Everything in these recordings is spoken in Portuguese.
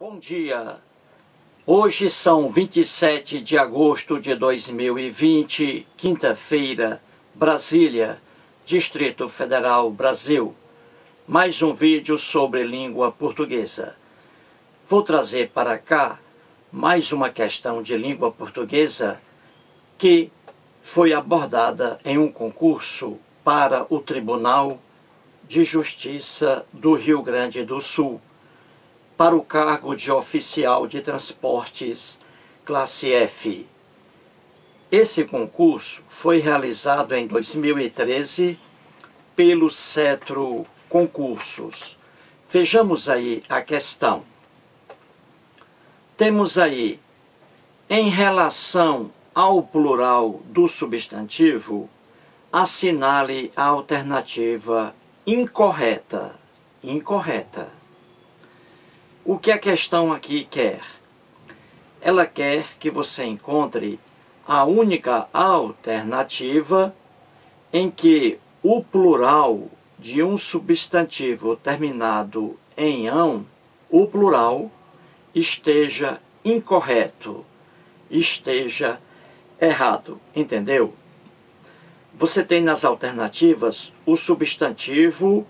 Bom dia. Hoje são 27 de agosto de 2020, quinta-feira, Brasília, Distrito Federal, Brasil. Mais um vídeo sobre língua portuguesa. Vou trazer para cá mais uma questão de língua portuguesa que foi abordada em um concurso para o Tribunal de Justiça do Rio Grande do Sul para o cargo de oficial de transportes classe F. Esse concurso foi realizado em 2013 pelo Cetro Concursos. Vejamos aí a questão. Temos aí, em relação ao plural do substantivo, assinale a alternativa incorreta. Incorreta. O que a questão aqui quer? Ela quer que você encontre a única alternativa em que o plural de um substantivo terminado em ão, o plural, esteja incorreto, esteja errado, entendeu? Você tem nas alternativas o substantivo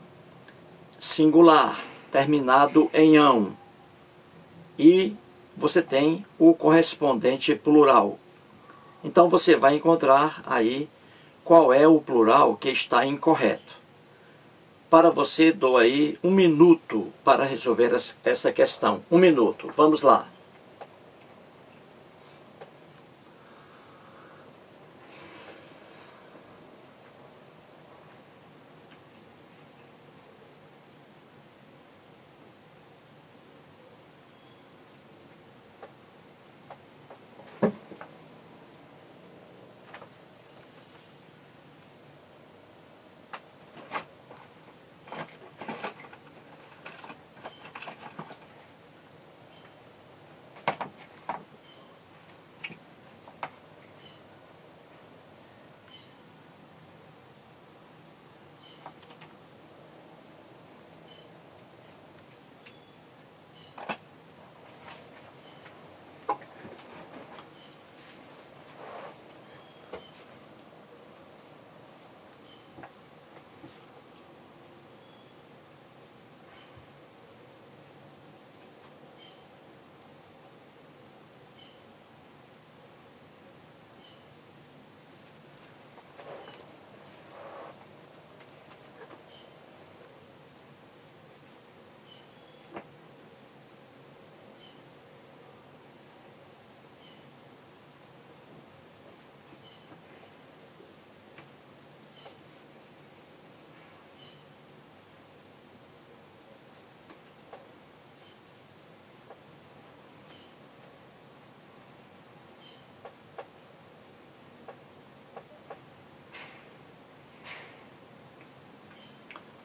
singular, terminado em ão, e você tem o correspondente plural. Então você vai encontrar aí qual é o plural que está incorreto. Para você, dou aí um minuto para resolver essa questão. Um minuto. Vamos lá.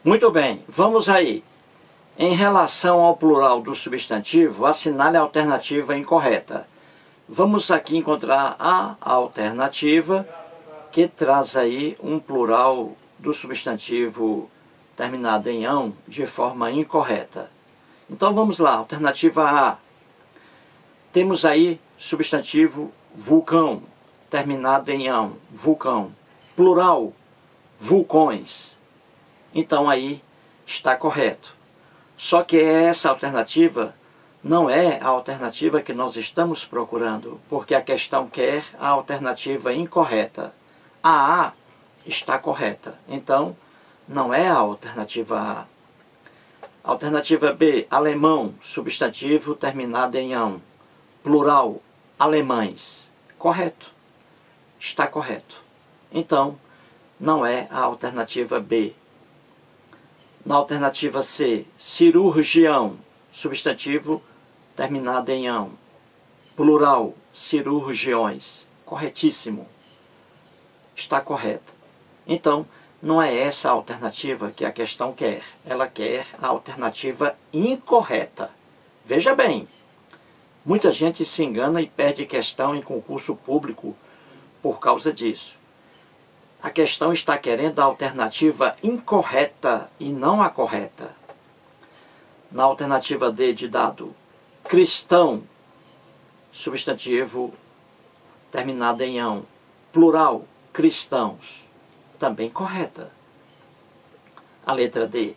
Muito bem, vamos aí. Em relação ao plural do substantivo, assinale a alternativa incorreta. Vamos aqui encontrar a alternativa que traz aí um plural do substantivo terminado em ão de forma incorreta. Então vamos lá, alternativa A. Temos aí substantivo vulcão, terminado em ão, vulcão. Plural, vulcões então aí está correto. Só que essa alternativa não é a alternativa que nós estamos procurando, porque a questão quer a alternativa incorreta. A A está correta, então não é a alternativa A. Alternativa B, alemão, substantivo terminado em ão, plural, alemães. Correto. Está correto. Então, não é a alternativa B. Na alternativa C, cirurgião, substantivo terminado em ão. Plural, cirurgiões. Corretíssimo. Está correto. Então, não é essa a alternativa que a questão quer. Ela quer a alternativa incorreta. Veja bem, muita gente se engana e perde questão em concurso público por causa disso. A questão está querendo a alternativa incorreta e não a correta. Na alternativa D de dado cristão, substantivo terminado em ão, plural, cristãos, também correta. A letra D,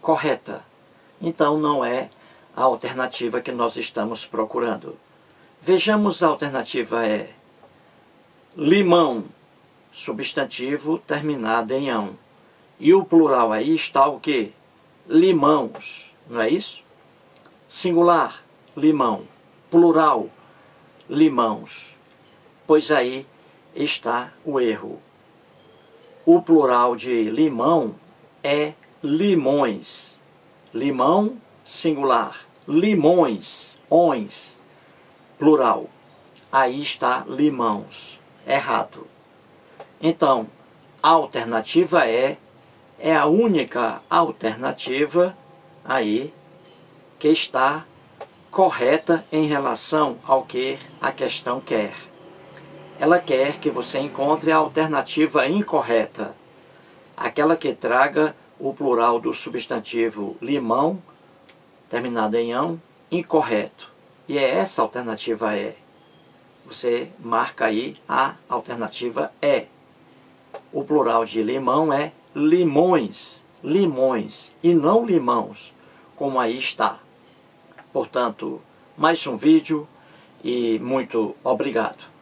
correta. Então não é a alternativa que nós estamos procurando. Vejamos a alternativa é limão, substantivo terminado em ão. E o plural aí está o que? Limãos, não é isso? Singular, limão. Plural, limãos. Pois aí está o erro. O plural de limão é limões. Limão, singular. Limões, ons, plural. Aí está limãos. Errado. Então, a alternativa é, é a única alternativa aí que está correta em relação ao que a questão quer. Ela quer que você encontre a alternativa incorreta, aquela que traga o plural do substantivo limão, terminado em ão, incorreto. E é essa alternativa é. Você marca aí a alternativa é. O plural de limão é limões, limões, e não limãos, como aí está. Portanto, mais um vídeo e muito obrigado.